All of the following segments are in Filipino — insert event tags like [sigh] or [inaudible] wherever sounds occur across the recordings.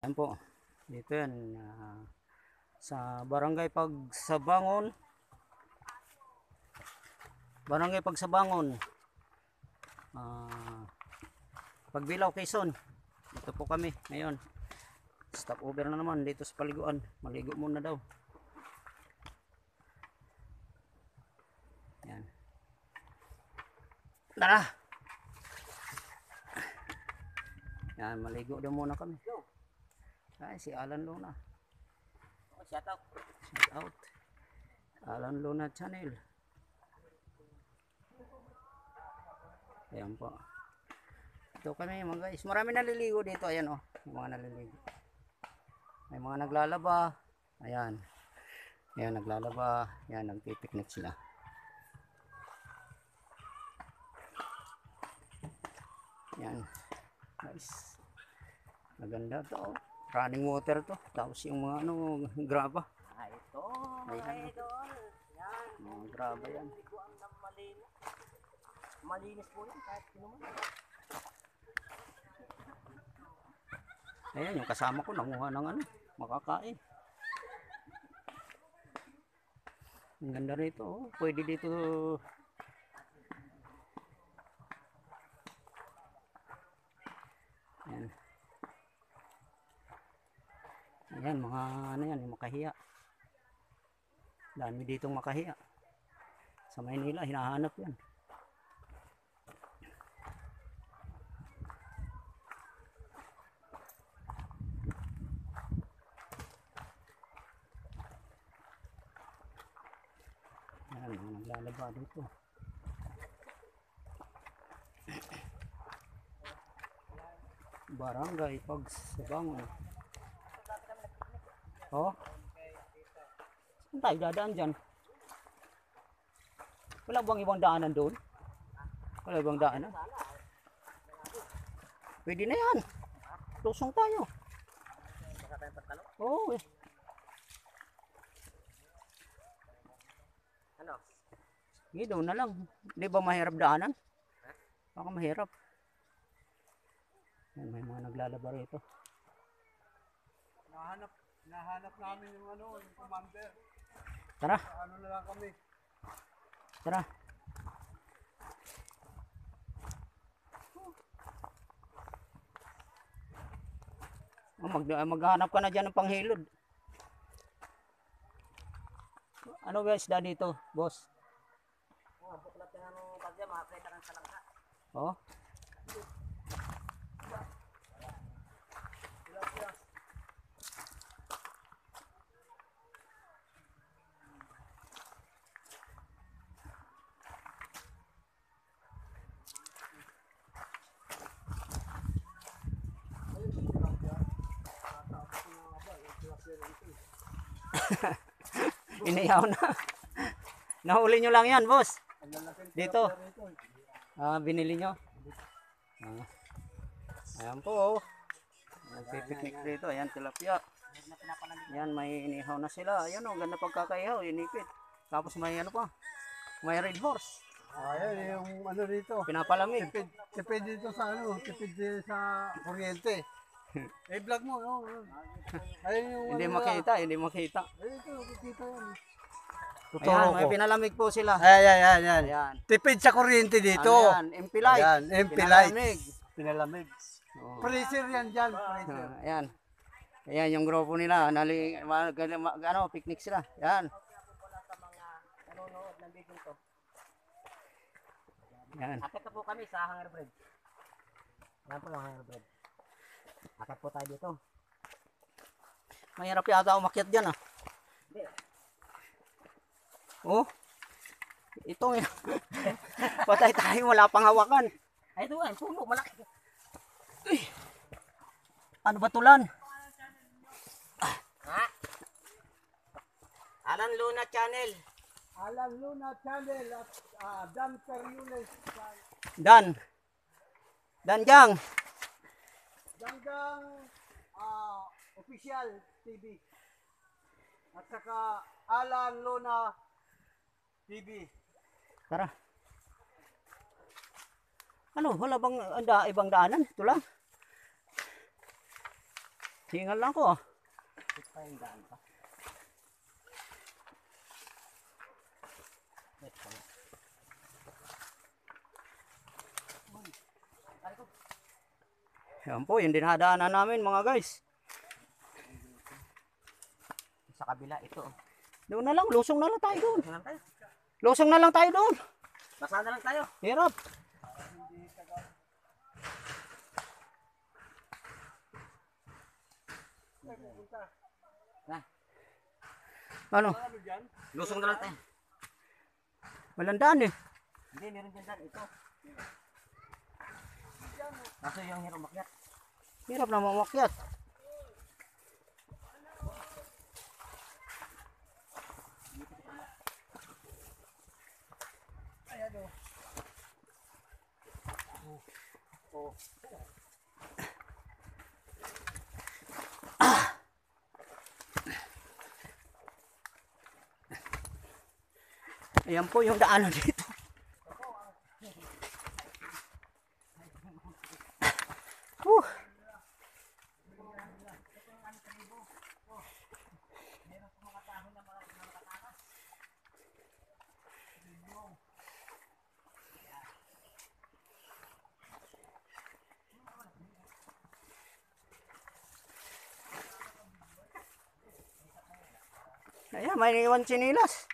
Yan po. Dito yan. ah, sa Barangay Pagsabangon. Barangay Pagsabangon. Ah, Pagbilaw, Quezon. Dito po kami ngayon. Stop over na naman dito sa paliguan. Maligo muna daw. Yan. Tara! Yan, maligo daw muna kami. Ay, si Alan Luna. Shout out. Shout out. Alan Luna Channel. Ayan po. Ito kami mga guys. Marami naliligo dito. Ayan o. Oh. Mga naliligo. May mga naglalaba. Ayan. Ayan, naglalaba. Ayan, nagpipiknik sila. Ayan. Nice. Maganda to. oh. Running water to. Tapos yung mga ano, graba. Ah, ito. Ayan. Idol. Yan. Mga graba yan. Malinis. Malinis po yan kahit sino man. Ayan, yung kasama ko nanguha ng ano, makakain. Ang ganda rito, oh. pwede dito. Ayan. Ayan, mga ano yan, makahiya. Dami ditong makahiya. Sa Maynila, hinahanap yan. Ayan, mga naglalaba dito. Barangay Pagsabangon. Oh? Saan tayo dadaan dyan? Wala bang ibang daanan doon? Wala bang daanan? Pwede na yan. Lusong tayo. Oo eh. Ano? Hindi, doon na lang. Di ba mahirap daanan? Baka mahirap. Yan, may mga naglalaba rito. Nahanap, nahanap namin yung ano, yung commander. Tara, Ano na lang kami. tara. Oh, mag maghanap ka na dyan ng panghilod. Ano guys, da dito, boss? Oh, buklat yan ng pagya, makakita kang salangka. Oh. [laughs] Inihaw na. Nahuli nyo lang yan, boss. Dito. Ah, binili nyo. Ah. Ayan po. oh. Nagpipiknik dito. Ayan, tilapia. Ayan, may inihaw na sila. Ayan o, ganda pagkakaihaw. Inipit. Tapos may ano pa. May red horse. Ayan, yung ano dito. Pinapalamig. Tipid, tipid dito sa ano, tipid dito sa kuryente. Eh, vlog mo, no? Ayun yung Hindi ano makita, hindi makita. Ayun, ito, makikita yan. Ayan, may ko. pinalamig po sila. Ayan, ayan, ayan, ayan. Ayan. Tipid sa kuryente dito. Ano yan? MP light. Ayan, MP light. Pinalamig. Pinalamig. Oo. Freezer yan dyan, freezer. Ah, [laughs] ayan. Ayan yung grupo nila. Nali, ma, ma- ano, picnic sila. Ayan. Wala sa mga nanonood ng video to. Ayan. Akit na po kami sa Hangar Bridge. Yan po yung Hangar Bridge. Akit po tayo dito. Mahirap yata umakyat dyan ah. Hindi. Oh. Ito nga. [laughs] Patay tayo, wala pang hawakan. Ay, ito ay puno, malaki. Ano ba tulan? Ha? Alan Luna Channel. Alan Luna Channel at uh, Dan Pernules. Dan. Dan Jang. Ganggang ah, Official TV. At saka Alan Luna TV. Tara. Ano, wala bang anda, ibang daanan? Ito lang. Hingal lang ko ah. Ito pa yung daan pa. Yan po, yung dinadaanan namin mga guys. Sa kabila, ito. Doon na lang, lusong na lang tayo doon. Basa na lang tayo. Lusong na lang tayo doon. Basa na lang tayo. Hirap. Ano? lusong na lang tayo. Walang daan eh. Hindi, meron dyan daan. Ito. Kaso yung hirong makyat. Hirap na mamakyat. Ayan po yung daanan dito. Ayan, may iwan sinilas.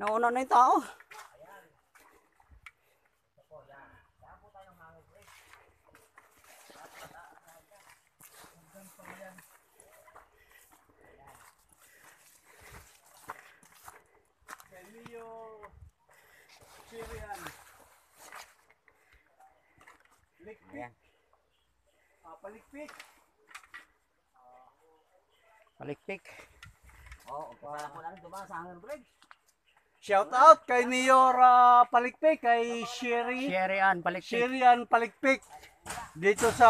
Nauna na yung tao. Syrian. Likpik. Ah, palikpik. Palikpik. Oo, oh, para po lang dumaan sa Hanger Bridge. Shout out kay Mayor ah, Palikpik, kay Sherry. Sherryan, palikpik. Syrian Palikpik. Dito sa,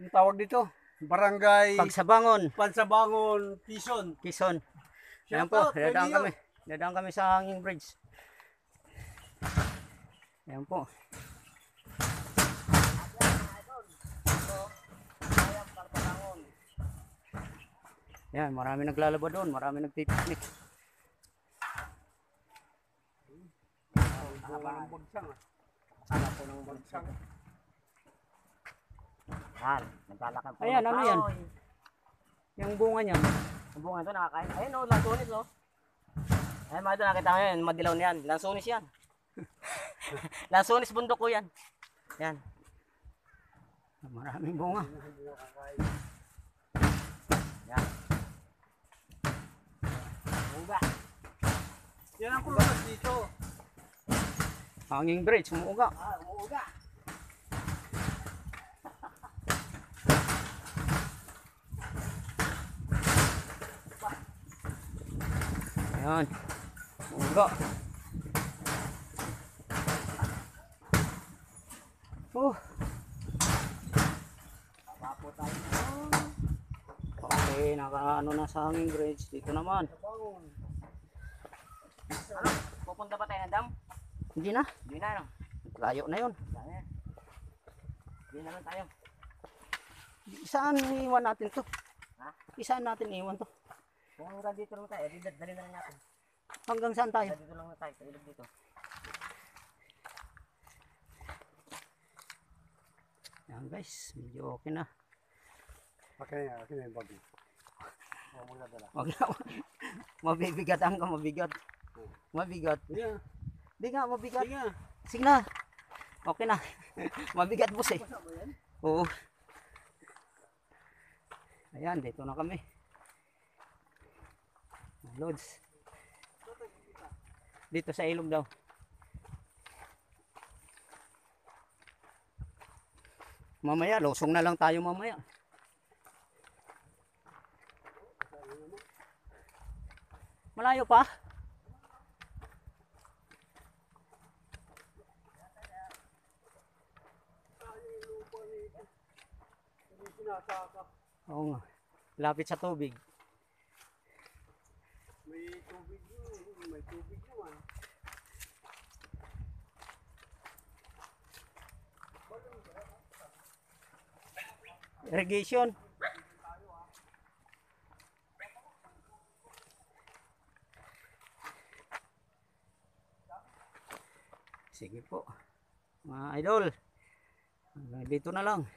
ang tawag dito? Barangay Pagsabangon, Pansabangon, Tison. Quezon. Ayan Shout po, out kay dadaan kami. Dadaan kami sa hanging bridge. Ayan po. Yan, marami naglalaba doon, marami nagpipiknik. Haba ng bagsang. ah. Sana po ng bagsang. Yan, naglalakad po. Ayan, ano yan? Yung bunga niya, Ang bunga ito nakakain. Ayun o, lansunis o. Ayun mga ito, nakita mo yan, madilaw na yan. Lansunis yan. [laughs] lansunis bundok ko yan. Yan. maraming bunga. Yan. Buga. Yan ang kulungan dito. Hanging bridge, umuuga. Ah, umuuga. Ayan. Umuuga. Oh, Baba po tayo. okay, naka ano na sa hanging bridge. Dito naman. Ano? Pupunta pa tayo ng dam? Hindi na. Hindi na, no? Layo na yun. Hindi na lang tayo. Saan iwan natin to? Ha? Isaan natin iwan to? Kung hanggang dito lang tayo, eh, dali na lang natin. Hanggang saan tayo? Dito lang tayo, sa ilog dito. Yan guys, medyo okay na. Okay, okay na yung bag. Oo, muna dala. Wag na. [laughs] Mabibigatan ka, mabigat. Mabigat. Yeah. Di nga, mabigat. Sige nga. Sige na. Okay na. [laughs] Mabigat boss eh. Oo. Ayan, dito na kami. Loads. Dito sa ilog daw. Mamaya, losong na lang tayo mamaya. Malayo pa? Oo nga. Lapit sa tubig. May tubig yun. May tubig naman. irrigation. Sige po. Mga idol. Dito na lang.